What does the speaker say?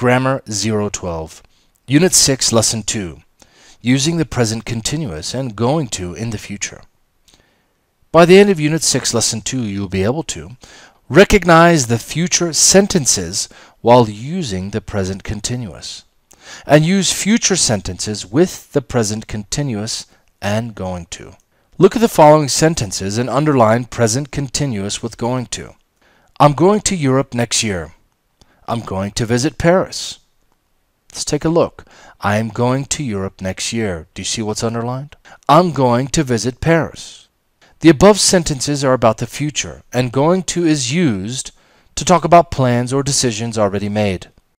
Grammar 012, Unit 6, Lesson 2, Using the Present Continuous and Going to in the Future. By the end of Unit 6, Lesson 2, you will be able to recognize the future sentences while using the present continuous, and use future sentences with the present continuous and going to. Look at the following sentences and underline present continuous with going to. I'm going to Europe next year. I'm going to visit Paris. Let's take a look. I am going to Europe next year. Do you see what's underlined? I'm going to visit Paris. The above sentences are about the future, and going to is used to talk about plans or decisions already made.